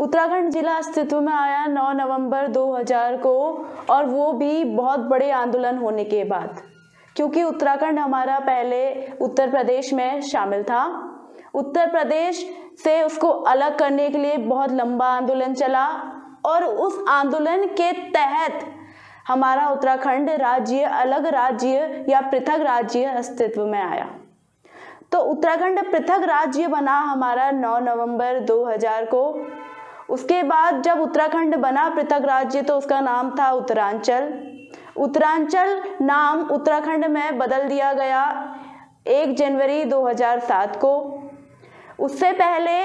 उत्तराखंड जिला अस्तित्व में आया 9 नवंबर 2000 को, और वो भी बहुत बड़े आंदोलन होने के बाद, क्योंकि उत्तराखंड हमारा पहले उत्तर प्रदेश में शामिल था। उत्तर प्रदेश से उसको अलग करने के लिए बहुत लंबा आंदोलन चला, और उस आंदोलन के तहत हमारा उत्तराखंड राज्य, अलग राज्य या पृथक राज्य अस्तित्व में आया। तो उत्तराखंड पृथक राज्य बना हमारा 9 नवंबर 2000 को उसके बाद जब उत्तराखंड बना पृथक राज्य तो उसका नाम था उत्तरांचल। उत्तरांचल नाम उत्तराखंड में बदल दिया गया एक जनवरी 2007 को। उससे पहले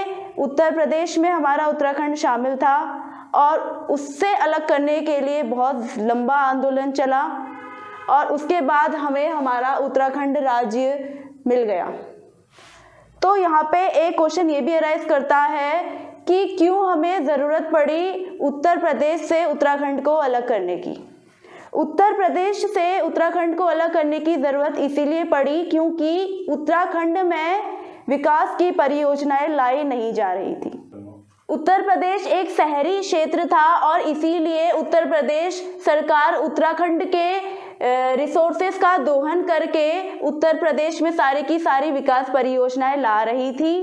उत्तर प्रदेश में हमारा उत्तराखंड शामिल था और उससे अलग करने के लिए बहुत लंबा आंदोलन चला और उसके बाद हमें हमारा उत्तराखंड राज्य मिल गया। तो यहाँ पे एक क्वेश्चन ये भी अराइज करता है कि क्यों हमें ज़रूरत पड़ी उत्तर प्रदेश से उत्तराखंड को अलग करने की? उत्तर प्रदेश से उत्तराखंड को अलग करने की ज़रूरत इसीलिए पड़ी क्योंकि उत्तराखंड में विकास की परियोजनाएँ लाई नहीं जा रही थी। उत्तर प्रदेश एक शहरी क्षेत्र था और इसीलिए उत्तर प्रदेश सरकार उत्तराखंड के रिसोर्सेस का दोहन करके उत्तर प्रदेश में सारी की सारी विकास परियोजनाएँ ला रही थी।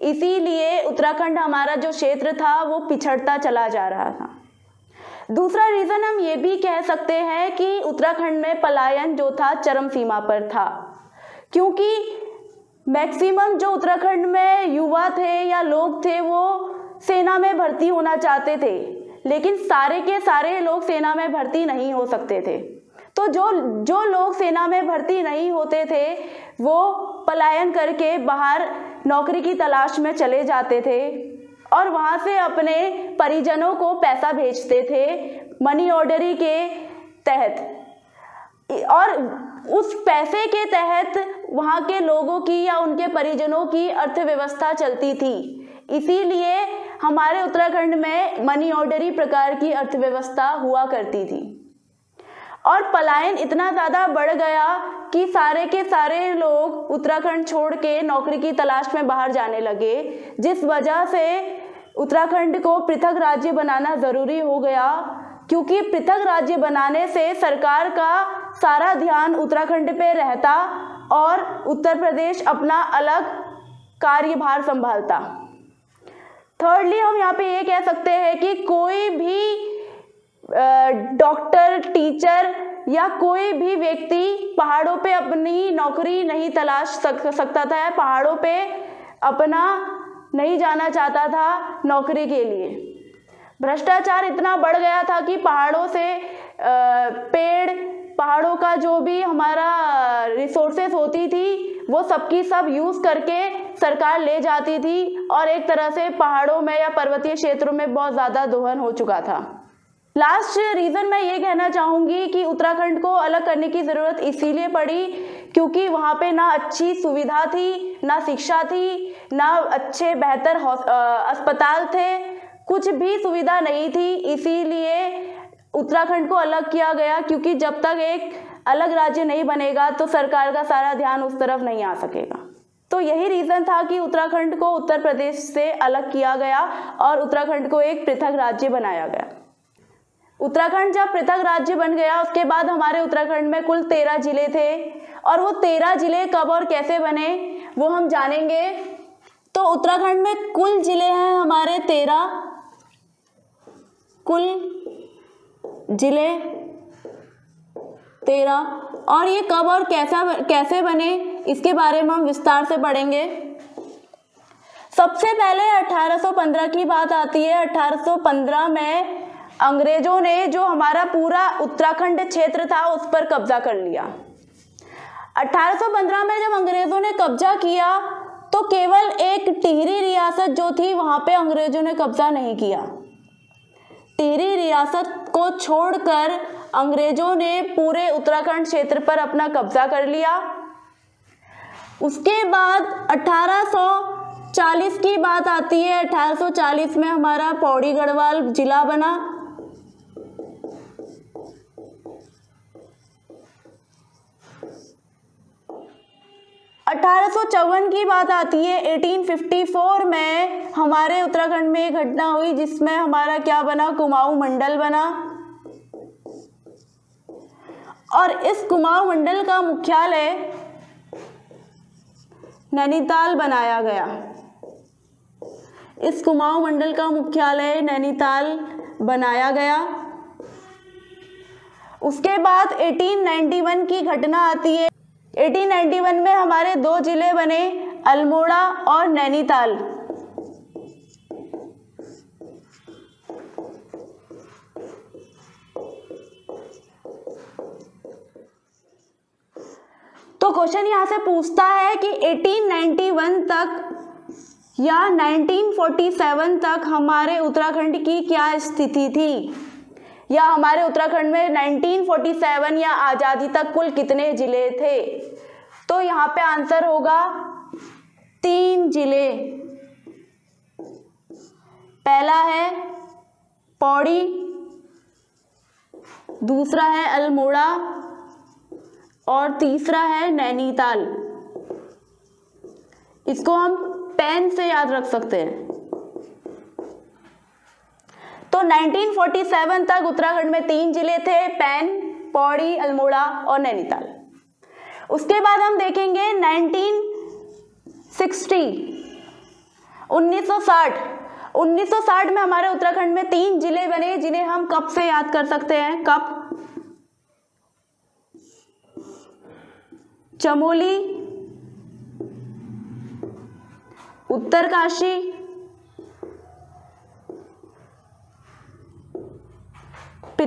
इसीलिए उत्तराखंड हमारा जो क्षेत्र था, वो पिछड़ता चला जा रहा था। दूसरा रीज़न हम ये भी कह सकते हैं कि उत्तराखंड में पलायन जो था, चरम सीमा पर था। क्योंकि मैक्सिमम जो उत्तराखंड में युवा थे या लोग थे, वो सेना में भर्ती होना चाहते थे। लेकिन सारे के सारे लोग सेना में भर्ती नहीं हो सकते थे। तो जो जो लोग सेना में भर्ती नहीं होते थे, वो पलायन करके बाहर नौकरी की तलाश में चले जाते थे और वहाँ से अपने परिजनों को पैसा भेजते थे मनी ऑर्डरी के तहत। और उस पैसे के तहत वहाँ के लोगों की या उनके परिजनों की अर्थव्यवस्था चलती थी। इसीलिए हमारे उत्तराखंड में मनी ऑर्डरी प्रकार की अर्थव्यवस्था हुआ करती थी। और पलायन इतना ज़्यादा बढ़ गया कि सारे के सारे लोग उत्तराखंड छोड़ के नौकरी की तलाश में बाहर जाने लगे, जिस वजह से उत्तराखंड को पृथक राज्य बनाना ज़रूरी हो गया। क्योंकि पृथक राज्य बनाने से सरकार का सारा ध्यान उत्तराखंड पे रहता और उत्तर प्रदेश अपना अलग कार्यभार संभालता। थर्डली हम यहाँ पे ये कह सकते हैं कि कोई भी डॉक्टर टीचर या कोई भी व्यक्ति पहाड़ों पे अपनी नौकरी नहीं तलाश सक, सकता था या पहाड़ों पे अपना नहीं जाना चाहता था नौकरी के लिए। भ्रष्टाचार इतना बढ़ गया था कि पहाड़ों से पेड़, पहाड़ों का जो भी हमारा रिसोर्सेस होती थी, वो सबकी सब यूज़ करके सरकार ले जाती थी और एक तरह से पहाड़ों में या पर्वतीय क्षेत्रों में बहुत ज़्यादा दोहन हो चुका था। लास्ट रीज़न मैं ये कहना चाहूँगी कि उत्तराखंड को अलग करने की ज़रूरत इसीलिए पड़ी क्योंकि वहाँ पे ना अच्छी सुविधा थी, ना शिक्षा थी, ना अच्छे बेहतर अस्पताल थे, कुछ भी सुविधा नहीं थी, इसीलिए उत्तराखंड को अलग किया गया क्योंकि जब तक एक अलग राज्य नहीं बनेगा तो सरकार का सारा ध्यान उस तरफ़ नहीं आ सकेगा। तो यही रीज़न था कि उत्तराखंड को उत्तर प्रदेश से अलग किया गया और उत्तराखंड को एक पृथक राज्य बनाया गया। उत्तराखंड जब पृथक राज्य बन गया, उसके बाद हमारे उत्तराखंड में कुल तेरह ज़िले थे। और वो तेरह ज़िले कब और कैसे बने, वो हम जानेंगे। तो उत्तराखंड में कुल ज़िले हैं हमारे तेरह। कुल ज़िले तेरह। और ये कब और कैसा कैसे बने, इसके बारे में हम विस्तार से पढ़ेंगे। सबसे पहले 1815 की बात आती है। 1815 में अंग्रेज़ों ने जो हमारा पूरा उत्तराखंड क्षेत्र था, उस पर कब्जा कर लिया। 1815 में जब अंग्रेज़ों ने कब्जा किया तो केवल एक टिहरी रियासत जो थी, वहाँ पे अंग्रेज़ों ने कब्जा नहीं किया। टिहरी रियासत को छोड़कर अंग्रेज़ों ने पूरे उत्तराखंड क्षेत्र पर अपना कब्जा कर लिया। उसके बाद 1840 की बात आती है। 1840 में हमारा पौड़ी गढ़वाल जिला बना। अठारह की बात आती है 1854 में हमारे उत्तराखंड में एक घटना हुई जिसमें हमारा क्या बना? कुमाऊं मंडल बना। और इस कुमाऊं मंडल का मुख्यालय नैनीताल बनाया गया। इस कुमाऊं मंडल का मुख्यालय नैनीताल बनाया गया। उसके बाद 1891 की घटना आती है 1891 में हमारे दो ज़िले बने, अल्मोड़ा और नैनीताल। तो क्वेश्चन यहाँ से पूछता है कि 1891 तक या 1947 तक हमारे उत्तराखंड की क्या स्थिति थी? या हमारे उत्तराखंड में 1947 या आज़ादी तक कुल कितने ज़िले थे? तो यहाँ पे आंसर होगा तीन ज़िले। पहला है पौड़ी, दूसरा है अल्मोड़ा और तीसरा है नैनीताल। इसको हम पेन से याद रख सकते हैं। तो 1947 तक उत्तराखंड में तीन ज़िले थे, पैन, पौड़ी, अल्मोड़ा और नैनीताल। उसके बाद हम देखेंगे 1960 1960 1960 में हमारे उत्तराखंड में तीन ज़िले बने जिन्हें हम कब से याद कर सकते हैं? कब? चमोली, उत्तरकाशी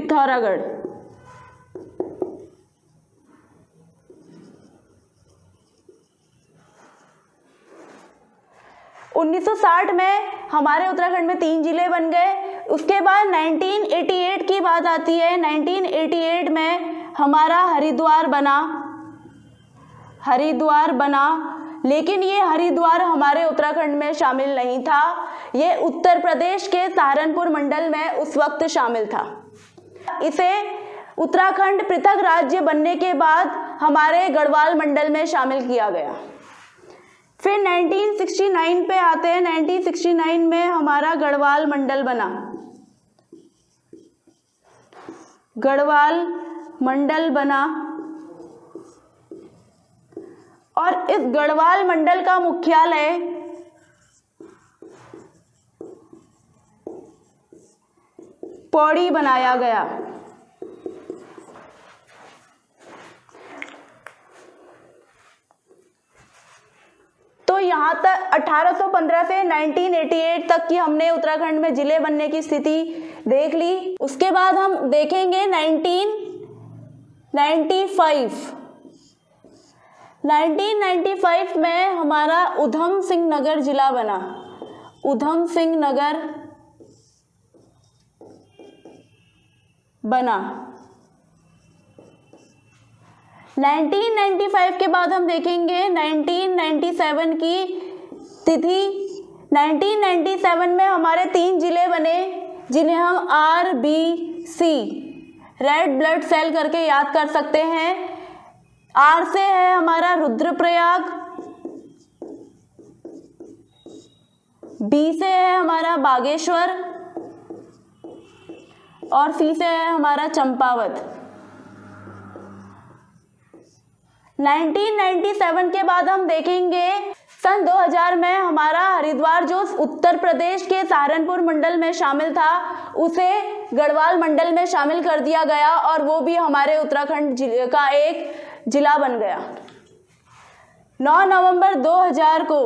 पिथौरागढ़। उन्नीस में हमारे उत्तराखंड में तीन ज़िले बन गए। उसके बाद 1988 की बात आती है। 1988 में हमारा हरिद्वार बना। हरिद्वार बना। लेकिन ये हरिद्वार हमारे उत्तराखंड में शामिल नहीं था। ये उत्तर प्रदेश के सहारनपुर मंडल में उस वक्त शामिल था। इसे उत्तराखंड पृथक राज्य बनने के बाद हमारे गढ़वाल मंडल में शामिल किया गया। फिर 1969 पे आते हैं। 1969 में हमारा गढ़वाल मंडल बना। गढ़वाल मंडल बना। और इस गढ़वाल मंडल का मुख्यालय पौड़ी बनाया गया। तो यहाँ तक 1815 से 1988 तक की हमने उत्तराखंड में ज़िले बनने की स्थिति देख ली। उसके बाद हम देखेंगे 1995 1995 में हमारा उधम सिंह नगर जिला बना। उधम सिंह नगर बना। 1995 के बाद हम देखेंगे 1997 की तिथि। 1997 में हमारे तीन ज़िले बने, जिन्हें हम R, B, C, red blood cell करके याद कर सकते हैं। आर से है हमारा रुद्रप्रयाग, बी से है हमारा बागेश्वर और सी से है हमारा चंपावत। 1997 के बाद हम देखेंगे, सन 2000 में हमारा हरिद्वार जो उत्तर प्रदेश के सहारनपुर मंडल में शामिल था, उसे गढ़वाल मंडल में शामिल कर दिया गया और वो भी हमारे उत्तराखंड ज़िले का एक जिला बन गया। 9 नवंबर 2000 को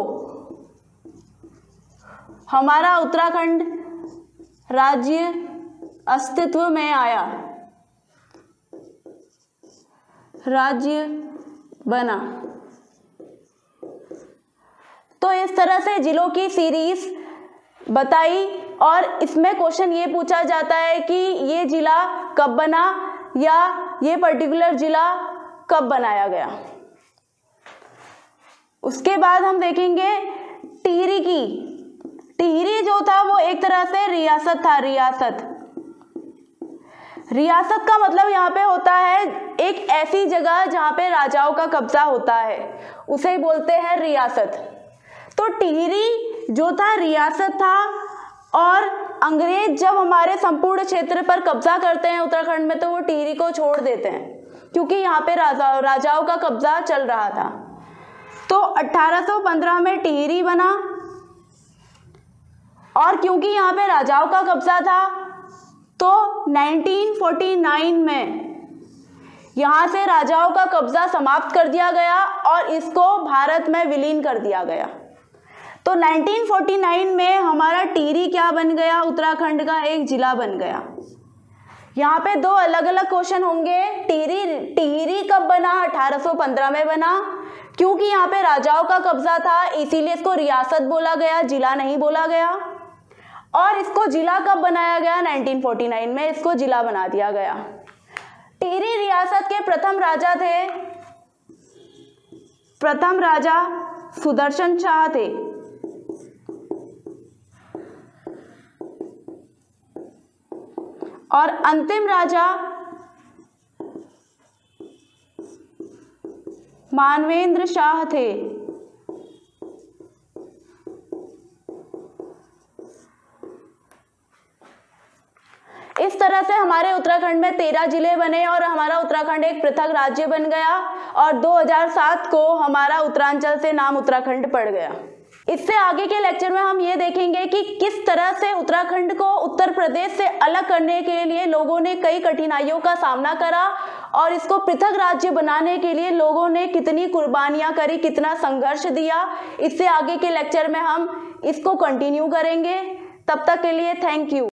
हमारा उत्तराखंड राज्य अस्तित्व में आया। राज्य बना। तो इस तरह से जिलों की सीरीज़ बताई और इसमें क्वेश्चन ये पूछा जाता है कि ये जिला कब बना या ये पर्टिकुलर जिला कब बनाया गया। उसके बाद हम देखेंगे टिहरी की। टिहरी जो था वो एक तरह से रियासत था, रियासत। रियासत का मतलब यहाँ पे होता है एक ऐसी जगह जहाँ पे राजाओं का कब्जा होता है। उसे ही बोलते हैं रियासत। तो टिहरी जो था, रियासत था और अंग्रेज़ जब हमारे संपूर्ण क्षेत्र पर कब्जा करते हैं उत्तराखंड में तो वो टिहरी को छोड़ देते हैं, क्योंकि यहाँ पे राजा, राजाओं का कब्जा चल रहा था। तो 1815 में टिहरी बना और क्योंकि यहाँ पे राजाओं का कब्जा था तो 1949 में यहाँ से राजाओं का कब्जा समाप्त कर दिया गया और इसको भारत में विलीन कर दिया गया। तो 1949 में हमारा टीरी क्या बन गया? उत्तराखंड का एक जिला बन गया। यहाँ पे दो अलग अलग क्वेश्चन होंगे। टीरी टिहरी कब बना? 1815 में बना। क्योंकि यहाँ पे राजाओं का कब्जा था, इसीलिए इसको रियासत बोला गया, जिला नहीं बोला गया। और इसको जिला कब बनाया गया? 1949 में इसको जिला बना दिया गया। टिहरी रियासत के प्रथम राजा थे। प्रथम राजा सुदर्शन शाह थे। और अंतिम राजा मानवेंद्र शाह थे इस तरह से हमारे उत्तराखंड में तेरह ज़िले बने और हमारा उत्तराखंड एक पृथक राज्य बन गया और 2007 को हमारा उत्तरांचल से नाम उत्तराखंड पड़ गया। इससे आगे के लेक्चर में हम ये देखेंगे कि किस तरह से उत्तराखंड को उत्तर प्रदेश से अलग करने के लिए लोगों ने कई कठिनाइयों का सामना करा और इसको पृथक राज्य बनाने के लिए लोगों ने कितनी कुर्बानियाँ करी, कितना संघर्ष दिया। इससे आगे के लेक्चर में हम इसको कंटिन्यू करेंगे। तब तक के लिए थैंक यू